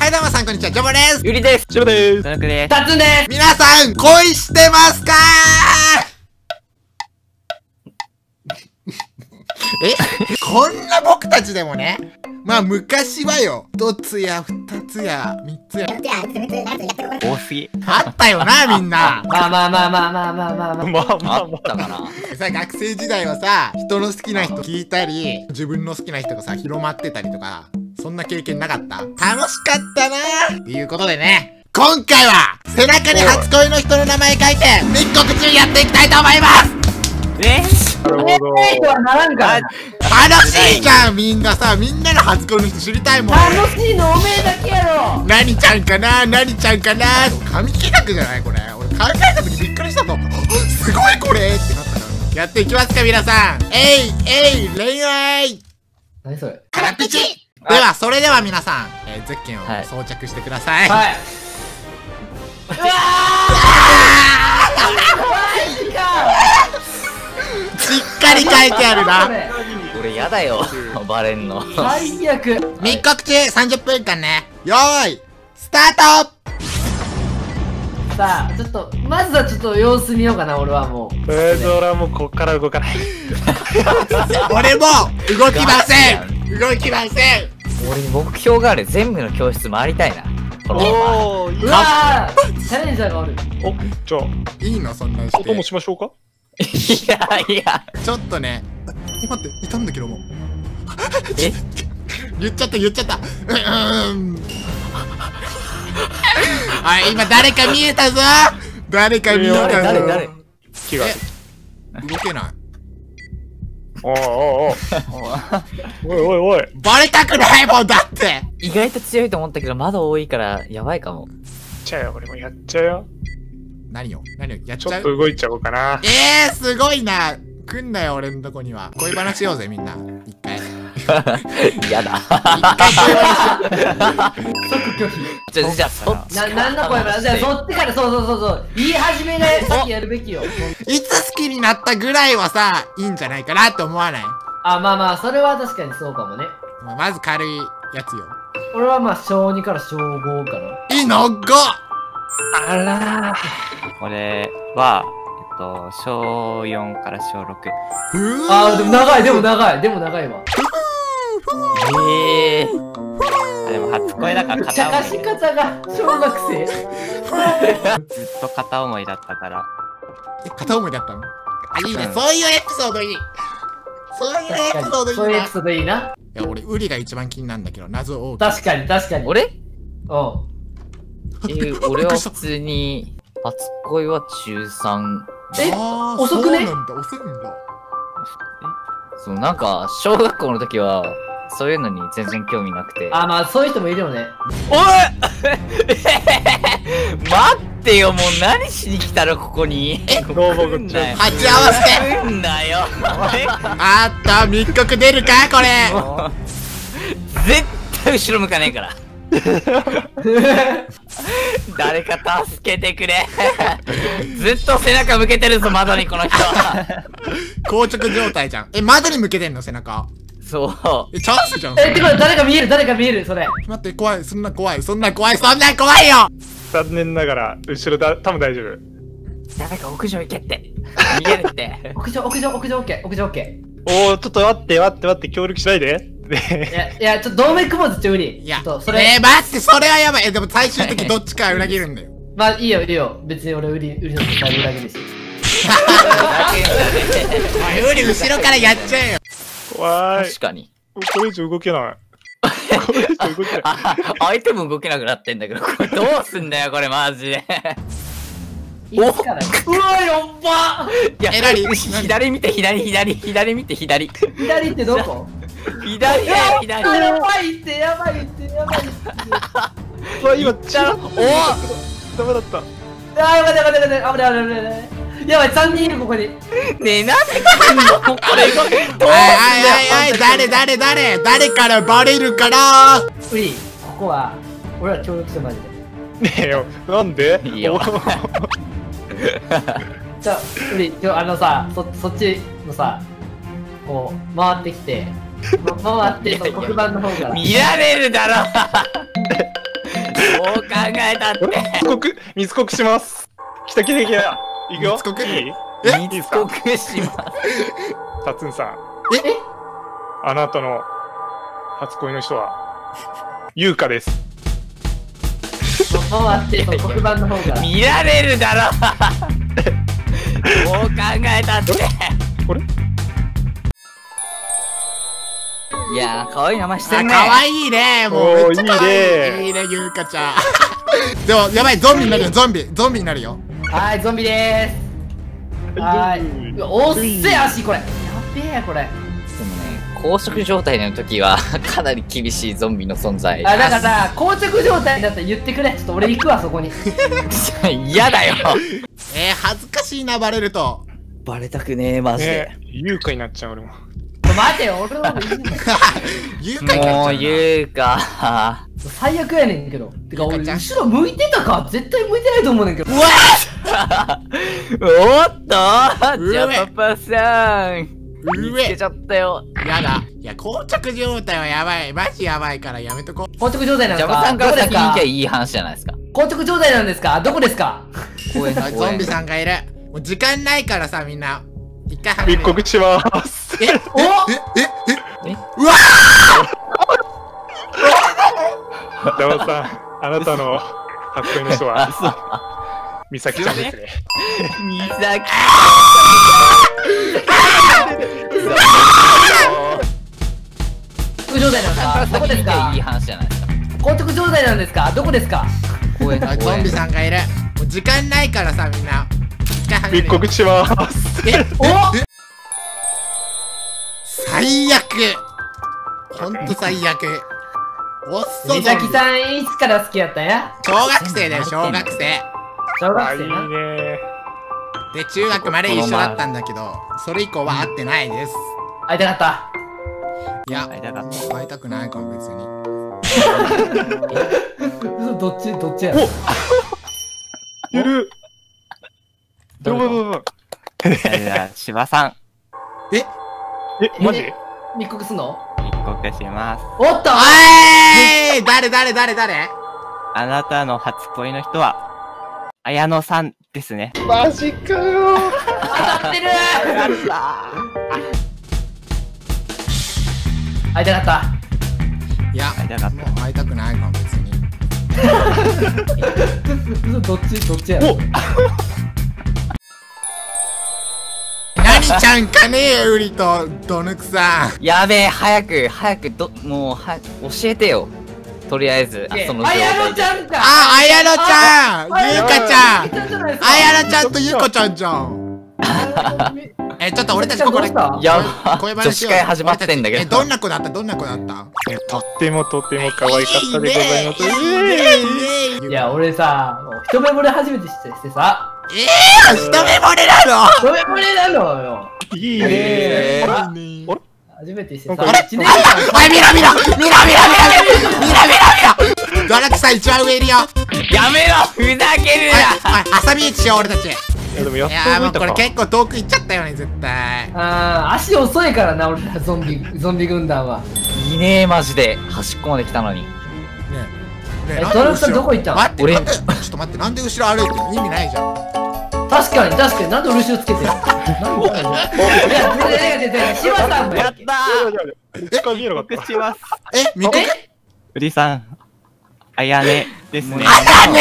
はいどうもさんこんにちは、ジョボですゆりです。シロです。田中です。タツンです皆さん、恋してますかえ？こんな僕たちでもね、まあ昔はよ、一つや二つや三つや、多すぎ。あったよな、みんな。まあまあまあまあまあまあまあまあまあまああまったかな。さ、学生時代はさ、人の好きな人聞いたり、自分の好きな人がさ、広まってたりとか、そんな経験なかった？楽しかったなっていうことでね、今回は、背中に初恋の人の名前書いて、密告中やっていきたいと思いますえ。なるほど。えーとはな楽しいじゃんみんなさ、みんなの初恋の人知りたいもん。楽しいのおめえだけやろ何ちゃんかな何ちゃんかな神企画じゃないこれ。俺考えた時びっくりしたぞ。すごいこれってなったから。やっていきますか皆さん。えいえい恋愛何それカラピチでは、それでは皆さん、えー、ゼッケンをはい装着してください。はいうわしっかり書いてあるな。俺やだよ。バレんの。最悪密告中30分間ね。よーい、スタートさあちょっとまずはちょっと様子見ようかな俺はもうえず俺はもうこっから動かない。俺も動きません動きません俺に目標がある。全部の教室回りたいな。このまま。おー、うわーチャレンジャーがおるお、じゃあ、いいのそんなんして。お供しましょうか？いやいや。ちょっとね。え、待って、いたんだけども。え？言っちゃった、言っちゃった。うーん。あ、今誰か見えたぞ誰か見えたぞ誰誰誰？気が。動けない。おーおーおーおいおいおい。バレたくないもんだって意外と強いと思ったけど、まだ多いから、やばいかも。じゃあ俺もやっちゃうよ。何を？何を？やっちゃう？ちょっと動いちゃおうかな。えー、すごいな来んなよ、俺のとこには。恋話しようぜ、みんな。一回。やだ。即拒否じゃあ、じゃあ、そっちな、なんの声だじゃあそっちからそうそうそう。そう言い始めでさっきやるべきよ。いつ好きになったぐらいはさ、いいんじゃないかなって思わない？あまあまあそれは確かにそうかもね。まあまず軽いやつよ。俺はまあ小2から小5かないいのご。あら俺は、えっと、小4から小6。ふーあーでも長いでも長いでも長いわ。ええあでも初恋だから片思い。方が小学生 ずっと片思いだったから。え、片思いだったの？あ、いいね。うんそういうエピソードいい。そういうエピソードいいな。いそういうエピソードいいなや、俺、ウリが一番気になるんだけど、謎多き。確かに確かに俺？うんえー俺は普通に、初恋は中3。え遅くね？そうなんだ、遅いんだ。そう、なんか、小学校の時は、そういうのに全然興味なくて。あまあそういう人もいるよねおい 待ってよ、もう何しに来たの、ここに？え？どうもこんにち。鉢合わせて来んなよ。あった、密告出るかこれ絶対後ろ向かねえから。誰か助けてくれ。ずっと背中向けてるぞ、窓にこの人。硬直状態じゃん。え、窓に向けてんの背中。そう。え、チャンスじゃん。えってことは誰か見える誰か見えるそれ待って、怖い。そんな怖い。そんな怖い。そんな怖いよ残念ながら、後ろだ、多分大丈夫。誰か屋上行けって。逃げるって。屋上屋上屋上 OK 屋上 OK おー、ちょっと待って待って待って、協力しないで。いねやいやちょっと同盟組もうぜちょ無理いや、ちょっとそれ、えー、待って、それはやばい。え、でも最終的にどっちか裏切るんだよ。まあいいよいいよ別に俺売り売りの使い裏切るし おい、ウリ後ろからやっちゃえよ。わーい。確かに。これ以上動けない。これ以上動けない。アイテム動けなくなってんだけど、これどうすんだよ、これマジで。おうわやっば。いやえ何？左見て左左左見て左。左ってどこ？左左。やばいってやばいってやばいって。わ今ちゃんおおダメだった。あやばいやばいやばいやばいやばいやばい3人いるここに。ねえなんでこれこれどう誰誰誰誰からバレるから？ウリここは俺ら協力してマジで。ねえよ、なんで？いいよ。お じゃあウリちょあのさそそっちのさこう回ってきてま回ってその黒板の方から。見られるだろ。どう考えたって。密告、密告します。来た来た来た。いくよ。密告いいえいい？ですか告します。タツンさん。え？あなたの初恋の人は、優香です。もう待って、黒板の方から。見られるだろどう考えたって。これ？いやー、可愛い名前してあ、んね。かわいいね。もういい。ねいいね、ゆうかちゃん。でも、やばい、ゾンビになるよ、ゾンビ。ゾンビになるよ。はい、ゾンビでーす。はーい。おっせえ足、これ。やべえ、これ。硬直状態の時は、かなり厳しいゾンビの存在。あ、だからさ、膠着状態だったら言ってくれ。ちょっと俺行くわ、そこに。嫌だよ。えー、恥ずかしいな、バレると。バレたくねえ、マジで。ね優香になっちゃう俺も。待てよ、俺の方がいいんだよ。ゆうかになっちゃうな。もう言うか。最悪やねんけど。てか俺、後ろ向いてたか？絶対向いてないと思うねんけど。うわ おっとじゃあうえパパさん見つけちゃったよ。やだ。いや、膠着状態はやばい。マジやばいからやめとこう。硬直状態なんですかジャムさんから先に行きゃいい話じゃないですか。硬直状態なんですか？どこですか？公園あゾンビさんがいる。もう時間ないからさ、みんな。一回離れ密告します。え、え、おえ、え、え、え？うわダマさん、あなたの初恋の人は、美咲ちゃんですね。みさき硬直状態なんですかどこですかいい話じゃないですか。硬直状態なんですかどこですか公園あゾンビさんがいる。もう時間ないからさ、みんな。密告します。え、おえ最悪ほんと最悪。おっそ美咲さん、いつから好きやったや小学生だよ、小学生。小、学生な。ね。で、中学まで一緒だったんだけど、それ以降は会ってないです。会いたかった。いや、会いたかっ会いたくないから別に。嘘 どっち、どっちや？いる。どうもどうも。た。じゃあ、芝さん、え？え、マジ？密告すんの？密告します。おっとおい誰誰誰誰？あなたの初恋の人は、綾野さんですね。マジかよ。当たってる会いたかった。いや、会いたかったもう会いたくないから別に。嘘どっち、どっちや？お何ちゃんかねえよ、ウリと、ドヌクさん。やべえ、早く、早く、ど、もう、は、教えてよ。とりあえず、あその状あやの。ちゃんか。あ、あやのちゃん。ゆうかちゃん。あやのちゃんとゆうこちゃんじゃん。え、ちょっと俺たちここで、やば。女子会始まってんだけど。え、どんな子だった？どんな子だった？とってもとっても可愛かったでございます。いいや、俺さ、一目惚れ初めてしてしてさ、ええ一目惚れなの？一目惚れなのよ。いいえね。ー。初めてしてさ、あれ？一年間、おい、見ろ見ろ一番上いるよやめろふざけるおい、おい、挟み撃ちしよう俺たちいいやでもやっとやーもうこれ。結構遠く行っちゃったよね、絶対あー足遅いからな、俺らゾンビ、ゾンビ軍団は。いねえ、マジで。端っこまで来たのに。ねえ。ねえドラクさん後ろどこ行ったの？待って、俺ちょっと待って、なんで後ろ歩いてる？意味ないじゃん。確かに、確かに、なんで後ろつけてる？なんで？いや、いやいやいや、柴さんもややったいやいやいや一回見えなかった。密告します。え、密告えうりさん、あやねですね。あやね